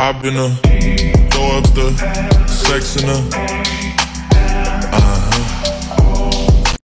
I've been a throw up the sex in a